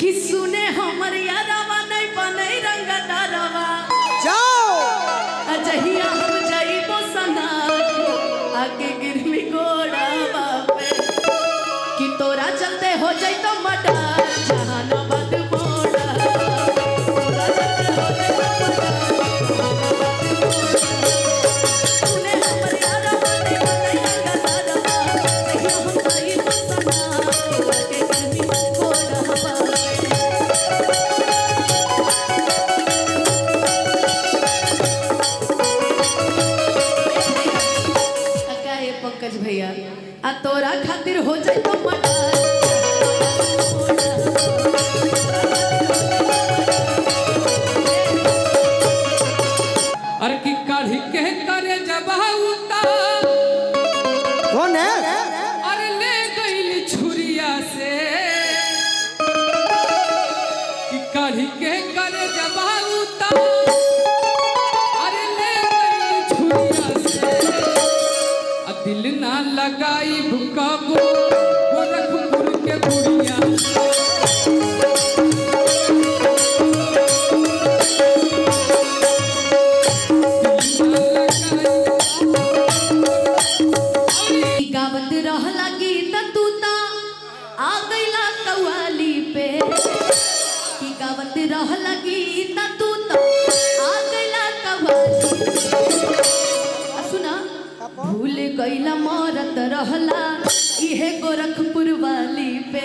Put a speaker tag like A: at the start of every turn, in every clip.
A: कि सुने हमर यारावा नहीं बने रंग डारावा
B: जाओ।
A: अजहिया हम जाइबो सना आगे गिरमी गोड़ावा पे कि तोरा चलते हो जाई तो मर्डर जहानाबाद पंकज भैया। आ तोरा खातिर हो जाए तो मर्डर गावत लगी गीत तू तो। आ गईला कवाली सुना, भूल गईला मरत रहला, इहे गोरखपुर वाली पे।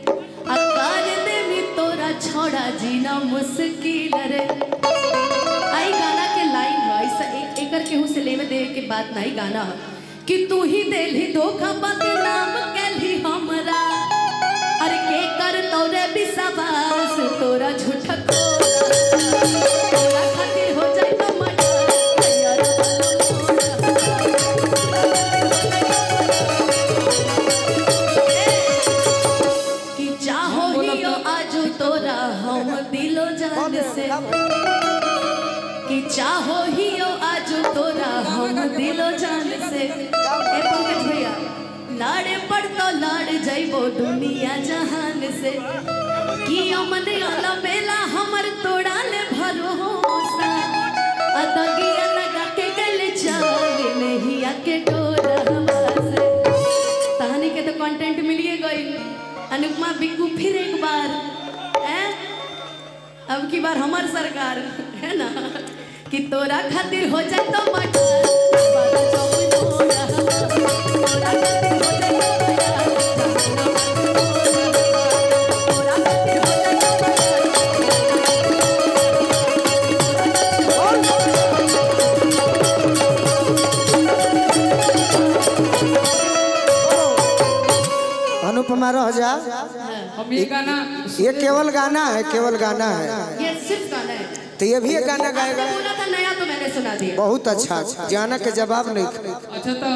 A: देवी तोरा छोड़ा जीना मुश्किल रे। आई गाना के लाइन एक एकर केहू से लेवे दे के बात नहीं गाना कि तू ही देली धोखा पति नाम कैली हमरा। से। कि चाहो ही आजू तोरा, हम दिलो जान से। ए पंकज भैया, लाड़े पड़ तो लाड़ जाइबो दुनिया जहान से। कि अमन आला बेला हमर तोड़ा ले भरोसा। अदगिया लगा के गल चाल नहीं आके डोरा से। कहानी के तो कंटेंट मिलिए गई। अनुपमा बिक्कू फिर एक बार? अब की बार हमार सरकार, है ना कि तोरा खातिर हो जाए तो मोड़ा। तोरा खातिर हो जाए तो
C: ये
B: केवल गाना है केवल गाना है।
A: ये सिर्फ़ गाना है।
B: तो ये भी एक गाना गाएगा।
A: बोला था नया तो मैंने सुना दिया।
B: बहुत अच्छा जाना के जवाब नहीं
C: अच्छा तो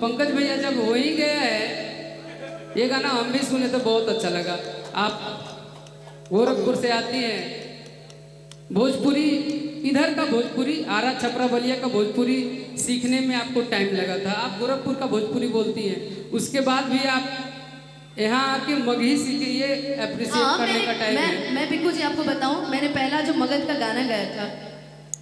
C: पंकज भैया जब हो ही गया है ये गाना हम भी सुने तो बहुत अच्छा लगा। आप गोरखपुर से आती हैं भोजपुरी इधर का भोजपुरी आरा छपरा बलिया का भोजपुरी सीखने में आपको टाइम लगा था। आप गोरखपुर का भोजपुरी बोलती हैं। उसके बाद भी आप यहाँ आके मगही सीखे ये अप्रिशिएट
A: हाँ
C: करने का टाइम
A: मैं
C: है।
A: मैं बिल्कुल जी आपको बताऊँ मैंने पहला जो मगध का गाना गाया था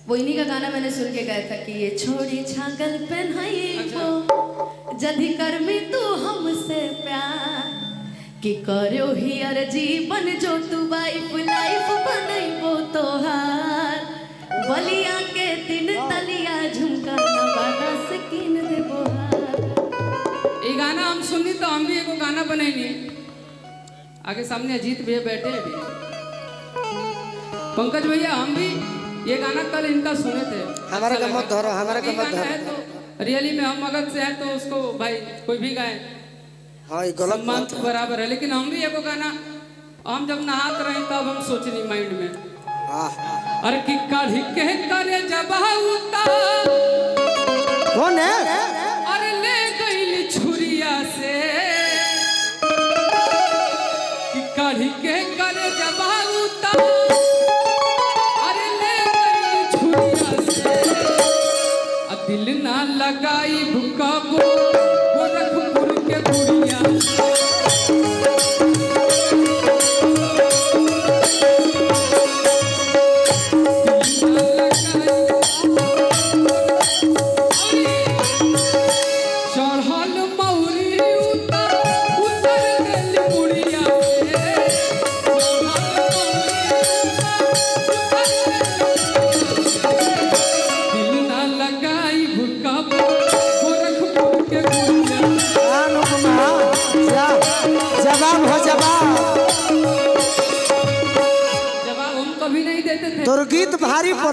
A: वो इन्हीं का गाना मैंने सुन के गाया था कि ये छोड़ी छागल पहनाई वो जदि करमी तू हमसे प्यार कि करो ही अर जीवन जो तू वाइफ लाइफ बनैबो तोहार। बलिया के तीन तलिया झुमका
C: हम सुनी तो हम भी एगो गाना बनैनी आगे सामने अजीत भैया बैठे हैं अभी। पंकज भैया हम भी ये गाना कल इनका सुने थे।
B: हमारा
C: अच्छा
B: मत धरो, हमारा मत धरो।
C: है तो रियली में हम मगध से है तो उसको भाई कोई भी गाए।
B: हाँ ये गलत बात
C: तो
B: है।
C: बराबर है लेकिन हम भी एगो गाना हम जब नहात रहे तब हम सोचनी माइंड में।
B: हाँ
C: अरे कि काढ़ी के करे जब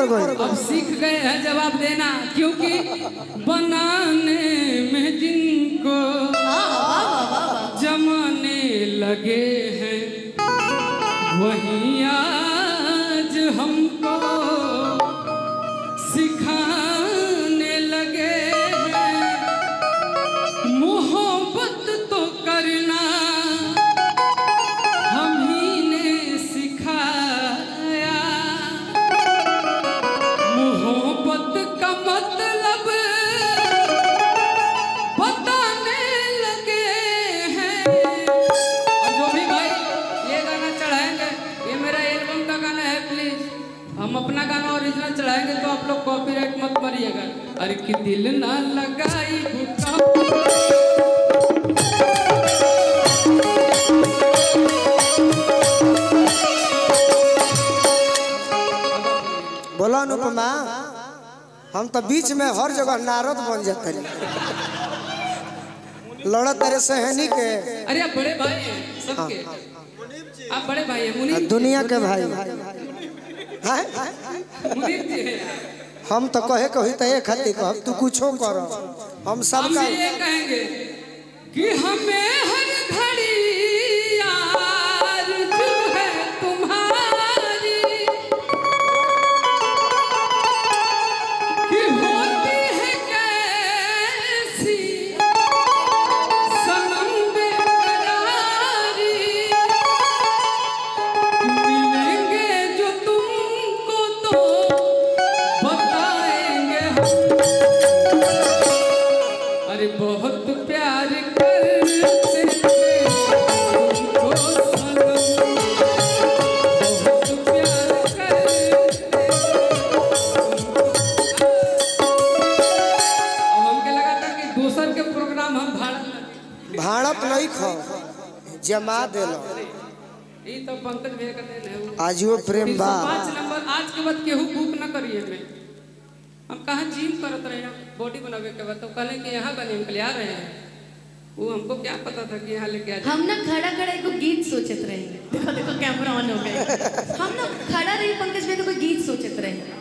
C: गई। अब सीख गए हैं जवाब देना क्योंकि बनाने में जिनको जमाने लगे। हम अपना गाना ओरिजिनल चढ़ाएँगे तो आप लोग कॉपीराइट मत मरिएगा। अरे कि दिल ना लगाई
B: बोलो अनुपमा हम तो बीच में हर जगह नारद बन जाते लड़ा तेरे सहनी के।
C: अरे आप बड़े भाई हैं सबके। आप बड़े भाई हैं
B: दुनिया के भाई। हैं?
C: मुनीर जी हैं
B: हम तो कहे कही तो एक हती कह तू कुछ करो। हम
C: ये कहेंगे कि हमें हर घड़ी
B: जमा दिलो।
C: ये तो पंकज भैया का देन है
B: आज वो प्रेम बा
C: पाँच नंबर आज के बाद केहू बुक न करिए में हम कहाँ जिम करत रहे हैं बॉडी बनावे के बाद तो कहले कि यहाँ बने हम ले आ रहे हैं? वो हमको क्या पता था कि यहाँ लेके आ
A: हम ना खड़ा खड़ा एगो गीत सोचत रहे। देखो देखो कैमरा ऑन हो गए हम ना खड़ा रही पंकज तो कोई गीत सोचत रहे।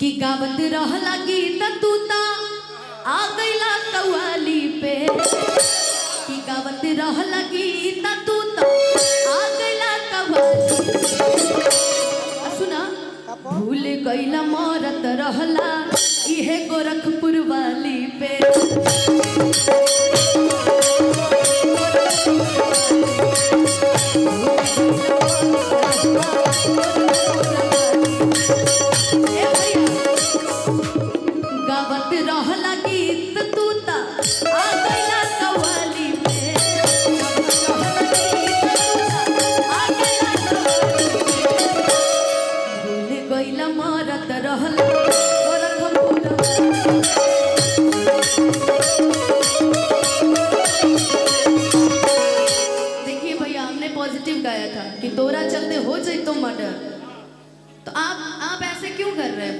A: कि गावत रहला गीत तू ता आ गईला कव्वाली पे। कि गावत रहला गीत गईला मौरत रहला इहे गोरखपुर वाली पे।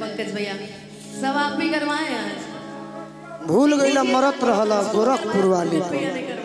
A: पंकज भैया। सब आप भी करवाए आज?
B: भूल गई मरत रहा गोरखपुर वाली
A: तो।